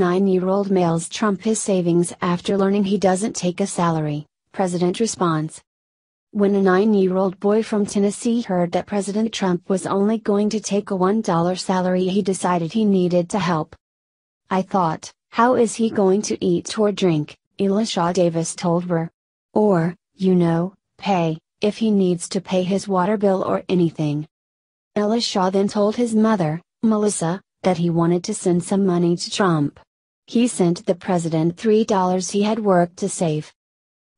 nine year old mails Trump his savings after learning he doesn't take a salary, President responds. When a nine year old boy from Tennessee heard that President Trump was only going to take a $1 salary, he decided he needed to help. I thought, how is he going to eat or drink? Elisha Davis told her. Or, you know, pay, if he needs to pay his water bill or anything. Elisha then told his mother, Melissa, that he wanted to send some money to Trump. He sent the president $3 he had worked to save.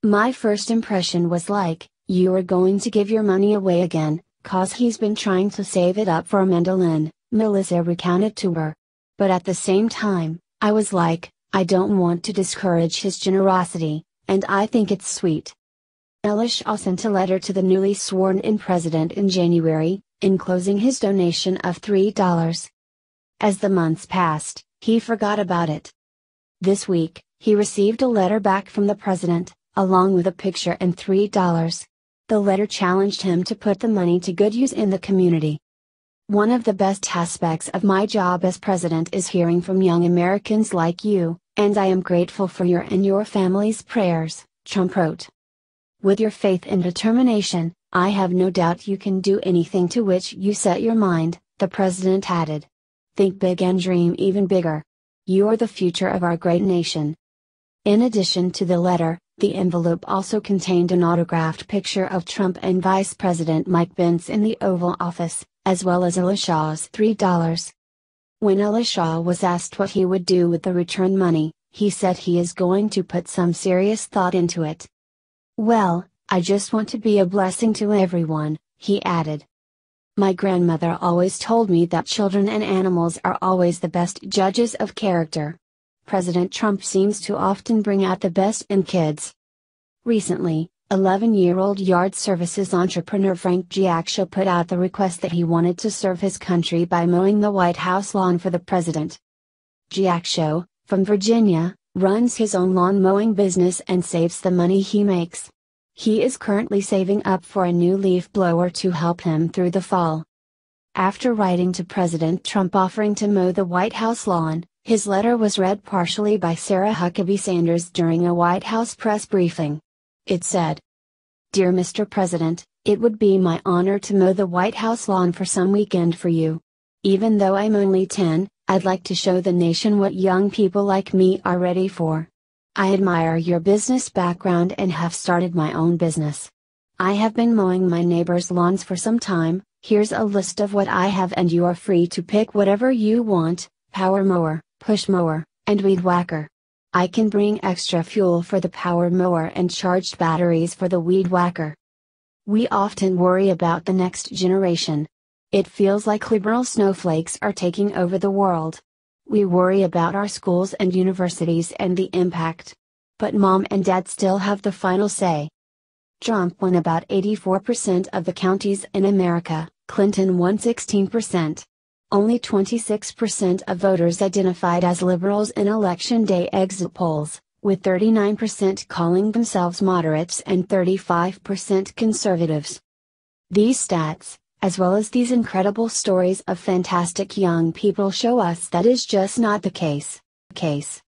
My first impression was like, you are going to give your money away again, cause he's been trying to save it up for a mandolin, Melissa recounted to her. But at the same time, I was like, I don't want to discourage his generosity, and I think it's sweet. Elisha sent a letter to the newly sworn in president in January, enclosing his donation of $3. As the months passed, he forgot about it. This week, he received a letter back from the president, along with a picture and $3. The letter challenged him to put the money to good use in the community. One of the best aspects of my job as president is hearing from young Americans like you, and I am grateful for your and your family's prayers, Trump wrote. With your faith and determination, I have no doubt you can do anything to which you set your mind, the president added. Think big and dream even bigger. You are the future of our great nation. In addition to the letter, the envelope also contained an autographed picture of Trump and Vice President Mike Pence in the Oval Office, as well as Elisha's $3. When Elisha was asked what he would do with the return money, he said he is going to put some serious thought into it. Well, I just want to be a blessing to everyone, he added. My grandmother always told me that children and animals are always the best judges of character. President Trump seems to often bring out the best in kids. Recently, 11 year old yard services entrepreneur Frank Giacchio put out the request that he wanted to serve his country by mowing the White House lawn for the president. Giacchio, from Virginia, runs his own lawn mowing business and saves the money he makes. He is currently saving up for a new leaf blower to help him through the fall. After writing to President Trump offering to mow the White House lawn, his letter was read partially by Sarah Huckabee Sanders during a White House press briefing. It said, Dear Mr. President, it would be my honor to mow the White House lawn for some weekend for you. Even though I'm only 10, I'd like to show the nation what young people like me are ready for. I admire your business background and have started my own business. I have been mowing my neighbors' lawns for some time. Here's a list of what I have, and you are free to pick whatever you want power mower, push mower, and weed whacker. I can bring extra fuel for the power mower and charged batteries for the weed whacker. We often worry about the next generation. It feels like liberal snowflakes are taking over the world. We worry about our schools and universities and the impact. But mom and dad still have the final say. Trump won about 84% of the counties in America, Clinton won 16%. Only 26% of voters identified as liberals in election day exit polls, with 39% calling themselves moderates and 35% conservatives. These stats, as well as these incredible stories of fantastic young people show us that is just not the case. Case.